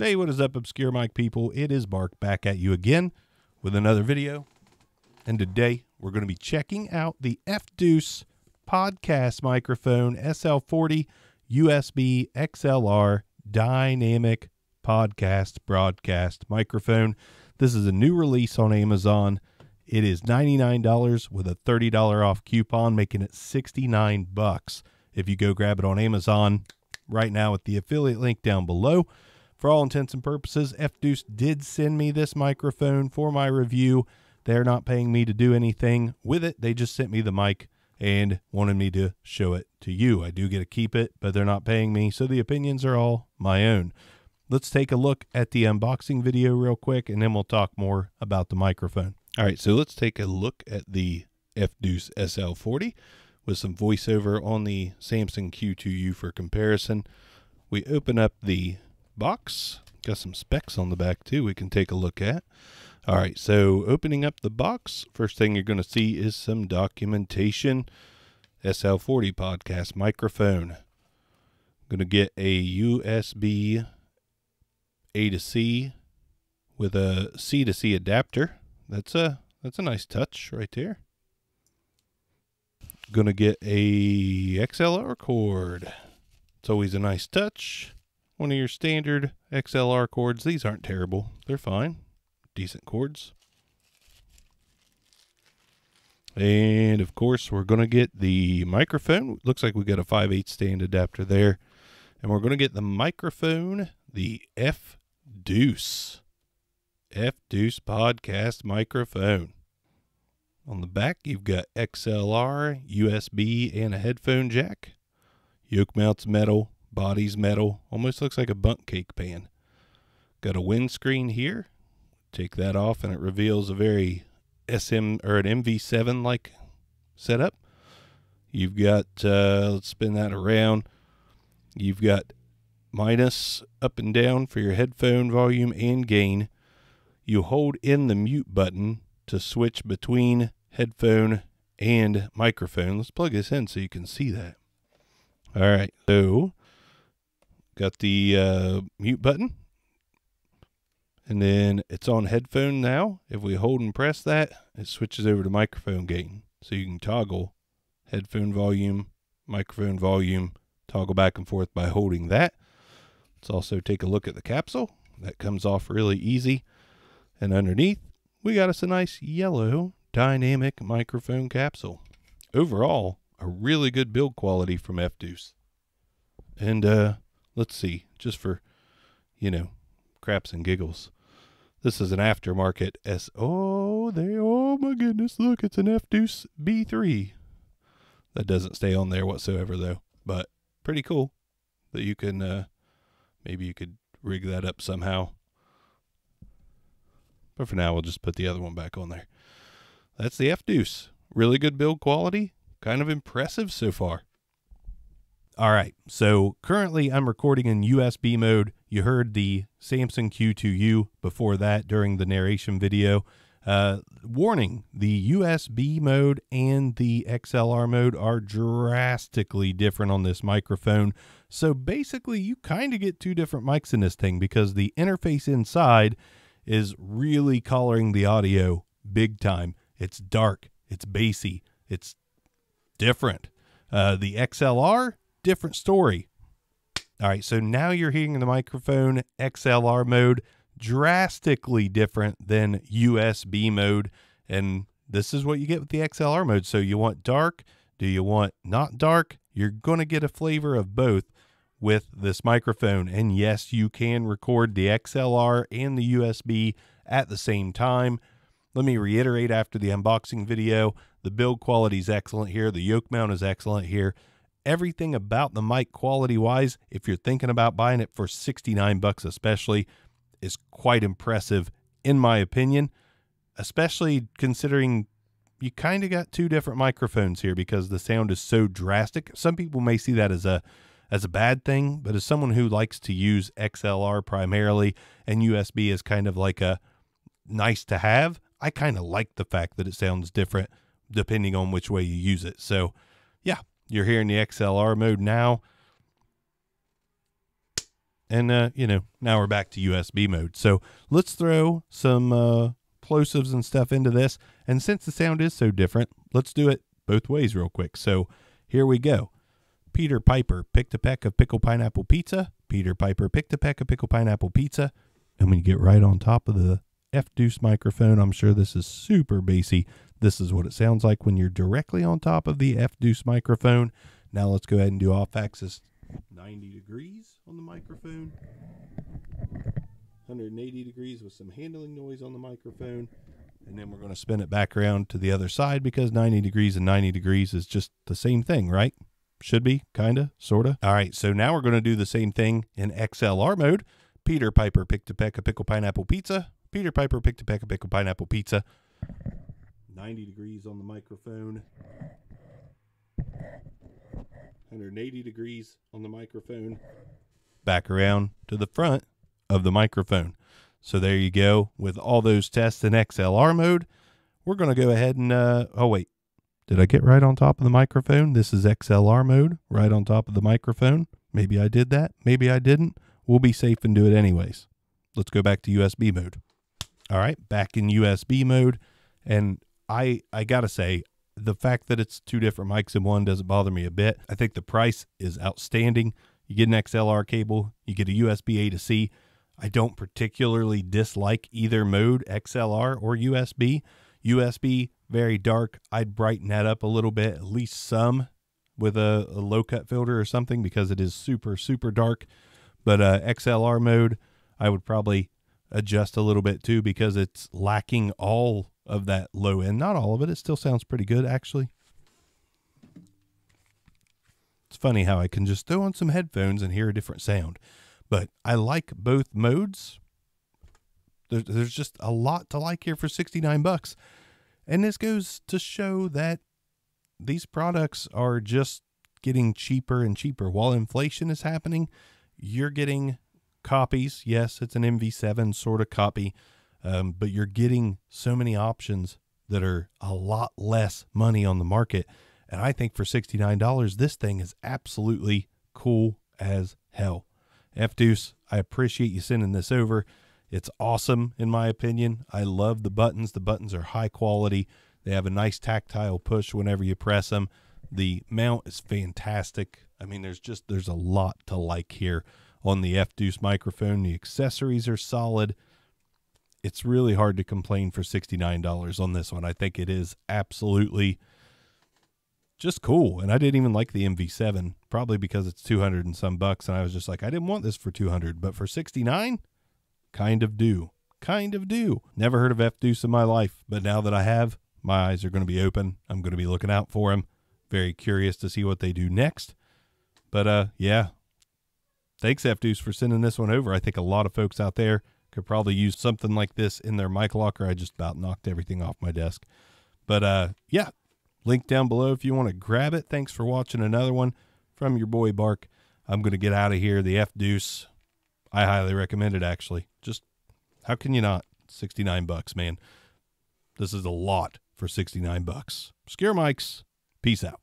Hey, what is up, Obscure Mic people? It is Bark back at you again with another video. And today we're going to be checking out the F Deuce podcast microphone SL40 USB XLR dynamic podcast broadcast microphone. This is a new release on Amazon. It is $99 with a $30 off coupon, making it 69 bucks. If you go grab it on Amazon right now with the affiliate link down below. For all intents and purposes, F Deuce did send me this microphone for my review. They're not paying me to do anything with it. They just sent me the mic and wanted me to show it to you. I do get to keep it, but they're not paying me, so the opinions are all my own. Let's take a look at the unboxing video real quick, and then we'll talk more about the microphone. All right, so let's take a look at the F Deuce SL40 with some voiceover on the Samson Q2U for comparison. We open up the box. Got some specs on the back too we can take a look at. All right, so opening up the box, first thing you're going to see is some documentation. SL40 podcast microphone. Going to get a USB A to C with a C to C adapter. That's a that's a nice touch right there. Going to get a XLR cord. It's always a nice touch. One of your standard XLR cords. These aren't terrible. They're fine decent cords. And of course, we're going to get the microphone. Looks like we got a 5 8 stand adapter there. And we're going to get the microphone, the F Deuce. F Deuce podcast microphone. On the back, you've got XLR, USB, and a headphone jack. Yoke mounts metal, body's metal. Almost looks like a Bundt cake pan. Got a windscreen here Take that off and it reveals a very SM or an MV7 like setup. You've got, uh, let's spin that around. You've got minus up and down for your headphone volume and gain. You hold in the mute button to switch between headphone and microphone. Let's plug this in so you can see that. All right, so got the uh, mute button and then it's on headphone now. If we hold and press that, it switches over to microphone gain. So you can toggle headphone volume, microphone volume, toggle back and forth by holding that. Let's also take a look at the capsule. That comes off really easy. And underneath, we got us a nice yellow dynamic microphone capsule. Overall, a really good build quality from F-Deuce. And uh, let's see, just for, you know, craps and giggles. This is an aftermarket S. Oh, they. Oh my goodness! Look, it's an F Deuce B3. That doesn't stay on there whatsoever, though. But pretty cool that you can. Uh, maybe you could rig that up somehow. But for now, we'll just put the other one back on there. That's the F Deuce. Really good build quality. Kind of impressive so far. All right. So currently I'm recording in USB mode. You heard the Samson Q2U before that during the narration video. Uh, warning the USB mode and the XLR mode are drastically different on this microphone. So basically, you kind of get two different mics in this thing because the interface inside is really coloring the audio big time. It's dark, it's bassy, it's different. Uh, the XLR different story. All right, so now you're hearing the microphone XLR mode drastically different than USB mode. And this is what you get with the XLR mode. So you want dark? Do you want not dark? You're going to get a flavor of both with this microphone. And yes, you can record the XLR and the USB at the same time. Let me reiterate after the unboxing video, the build quality is excellent here. The yoke mount is excellent here everything about the mic quality wise, if you're thinking about buying it for 69 bucks especially, is quite impressive in my opinion, especially considering you kind of got two different microphones here because the sound is so drastic. Some people may see that as a as a bad thing, but as someone who likes to use XLR primarily and USB is kind of like a nice to have, I kind of like the fact that it sounds different depending on which way you use it. So, yeah, you're hearing the XLR mode now. And, uh, you know, now we're back to USB mode. So let's throw some uh, plosives and stuff into this. And since the sound is so different, let's do it both ways real quick. So here we go. Peter Piper picked a peck of pickle pineapple pizza. Peter Piper picked a peck of pickle pineapple pizza. And when you get right on top of the F Deuce microphone, I'm sure this is super bassy. This is what it sounds like when you're directly on top of the F Deuce microphone. Now let's go ahead and do off axis 90 degrees on the microphone. 180 degrees with some handling noise on the microphone. And then we're going to spin it back around to the other side because 90 degrees and 90 degrees is just the same thing, right? Should be, kind of, sort of. All right, so now we're going to do the same thing in XLR mode. Peter Piper picked a peck of pickle pineapple pizza. Peter Piper picked a peck of pickle pineapple pizza. 90 degrees on the microphone. 180 degrees on the microphone. Back around to the front of the microphone. So there you go. With all those tests in XLR mode, we're going to go ahead and, uh, oh, wait. Did I get right on top of the microphone? This is XLR mode, right on top of the microphone. Maybe I did that. Maybe I didn't. We'll be safe and do it anyways. Let's go back to USB mode. All right, back in USB mode. And I I gotta say, the fact that it's two different mics in one doesn't bother me a bit. I think the price is outstanding. You get an XLR cable, you get a USB A to C. I don't particularly dislike either mode, XLR or USB. USB, very dark. I'd brighten that up a little bit, at least some, with a, a low cut filter or something because it is super, super dark. But uh, XLR mode, I would probably adjust a little bit too because it's lacking all of that low end. Not all of it. It still sounds pretty good, actually. It's funny how I can just throw on some headphones and hear a different sound. But I like both modes. There's, there's just a lot to like here for 69 bucks. And this goes to show that these products are just getting cheaper and cheaper. While inflation is happening, you're getting copies. Yes, it's an MV7 sort of copy, um, but you're getting so many options that are a lot less money on the market. And I think for $69, this thing is absolutely cool as hell. F Deuce, I appreciate you sending this over. It's awesome, in my opinion. I love the buttons. The buttons are high quality. They have a nice tactile push whenever you press them. The mount is fantastic. I mean, there's just there's a lot to like here on the F Deuce microphone. The accessories are solid. It's really hard to complain for $69 on this one. I think it is absolutely just cool. And I didn't even like the MV7, probably because it's 200 and some bucks. And I was just like, I didn't want this for 200, but for 69, kind of do. Kind of do. Never heard of F Deuce in my life, but now that I have, my eyes are going to be open. I'm going to be looking out for them. Very curious to see what they do next. But uh, yeah, thanks F Deuce for sending this one over. I think a lot of folks out there could probably use something like this in their mic locker. I just about knocked everything off my desk. But uh, yeah, link down below if you want to grab it. Thanks for watching another one from your boy Bark. I'm going to get out of here. The F Deuce, I highly recommend it actually. Just how can you not? 69 bucks, man. This is a lot for 69 bucks. Scare Mics. Peace out.